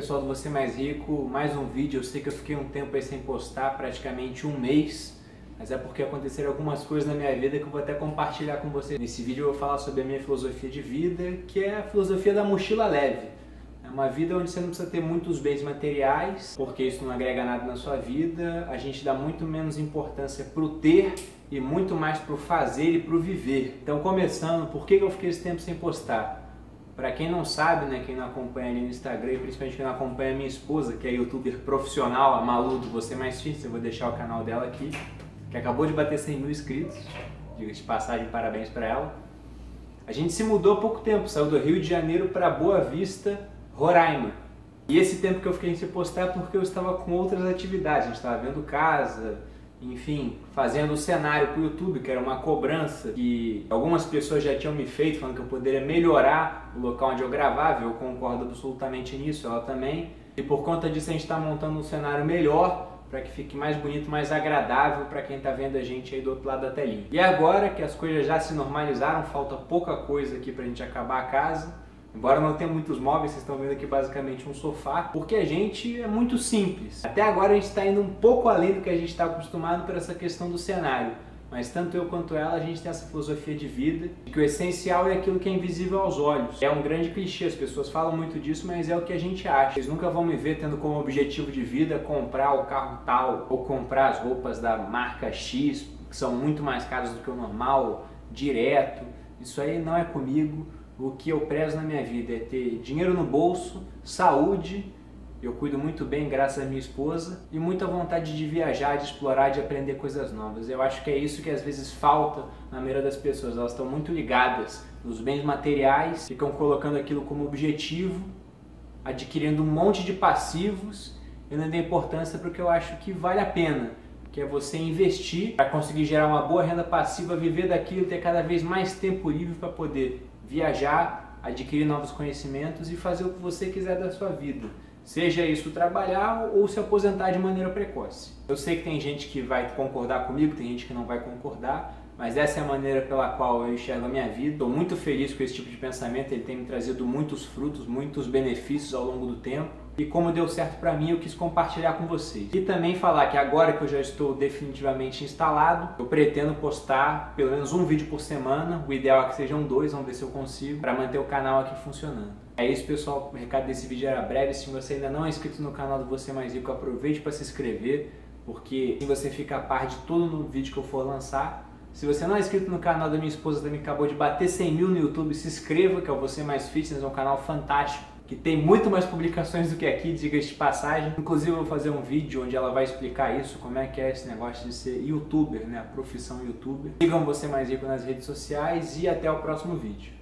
pessoal do Você Mais Rico, mais um vídeo. Eu sei que eu fiquei um tempo aí sem postar, praticamente um mês, mas é porque aconteceram algumas coisas na minha vida que eu vou até compartilhar com vocês. Nesse vídeo eu vou falar sobre a minha filosofia de vida, que é a filosofia da mochila leve. É uma vida onde você não precisa ter muitos bens materiais, porque isso não agrega nada na sua vida. A gente dá muito menos importância para o ter e muito mais para o fazer e para o viver. Então, começando, por que eu fiquei esse tempo sem postar? Para quem não sabe, né, quem não acompanha ali no Instagram, e principalmente quem não acompanha minha esposa, que é youtuber profissional, a Malu do Você Mais Difícil, eu vou deixar o canal dela aqui, que acabou de bater 100 mil inscritos, diga de passagem, parabéns para ela. A gente se mudou há pouco tempo, saiu do Rio de Janeiro para Boa Vista, Roraima. E esse tempo que eu fiquei sem postar é porque eu estava com outras atividades, a gente estava vendo casa, enfim, fazendo o cenário para o YouTube, que era uma cobrança que algumas pessoas já tinham me feito, falando que eu poderia melhorar o local onde eu gravava, eu concordo absolutamente nisso, ela também. E por conta disso a gente está montando um cenário melhor para que fique mais bonito, mais agradável para quem está vendo a gente aí do outro lado da telinha. E agora que as coisas já se normalizaram, falta pouca coisa aqui para a gente acabar a casa, Embora não tenha muitos móveis, vocês estão vendo aqui basicamente um sofá, porque a gente é muito simples. Até agora a gente está indo um pouco além do que a gente está acostumado por essa questão do cenário. Mas tanto eu quanto ela, a gente tem essa filosofia de vida, de que o essencial é aquilo que é invisível aos olhos. É um grande clichê, as pessoas falam muito disso, mas é o que a gente acha. Eles nunca vão me ver tendo como objetivo de vida comprar o carro tal, ou comprar as roupas da marca X, que são muito mais caras do que o normal, direto. Isso aí não é comigo o que eu prezo na minha vida é ter dinheiro no bolso, saúde, eu cuido muito bem graças à minha esposa e muita vontade de viajar, de explorar, de aprender coisas novas. Eu acho que é isso que às vezes falta na maioria das pessoas. Elas estão muito ligadas nos bens materiais, ficam colocando aquilo como objetivo, adquirindo um monte de passivos e não dá importância porque eu acho que vale a pena que é você investir para conseguir gerar uma boa renda passiva, viver daquilo, ter cada vez mais tempo livre para poder viajar, adquirir novos conhecimentos e fazer o que você quiser da sua vida. Seja isso trabalhar ou se aposentar de maneira precoce. Eu sei que tem gente que vai concordar comigo, tem gente que não vai concordar, mas essa é a maneira pela qual eu enxergo a minha vida. Estou muito feliz com esse tipo de pensamento, ele tem me trazido muitos frutos, muitos benefícios ao longo do tempo e como deu certo para mim, eu quis compartilhar com vocês. E também falar que agora que eu já estou definitivamente instalado, eu pretendo postar pelo menos um vídeo por semana. O ideal é que sejam dois, vamos ver se eu consigo, para manter o canal aqui funcionando. É isso, pessoal. O recado desse vídeo era breve. Se você ainda não é inscrito no canal do Você Mais Rico, aproveite para se inscrever, porque assim você fica a par de todo no vídeo que eu for lançar. Se você não é inscrito no canal da minha esposa, também acabou de bater 100 mil no YouTube, se inscreva, que é o Você Mais Fitness, é um canal fantástico que tem muito mais publicações do que aqui, diga de passagem. Inclusive eu vou fazer um vídeo onde ela vai explicar isso, como é que é esse negócio de ser youtuber, né, a profissão youtuber. Sigam você mais rico nas redes sociais e até o próximo vídeo.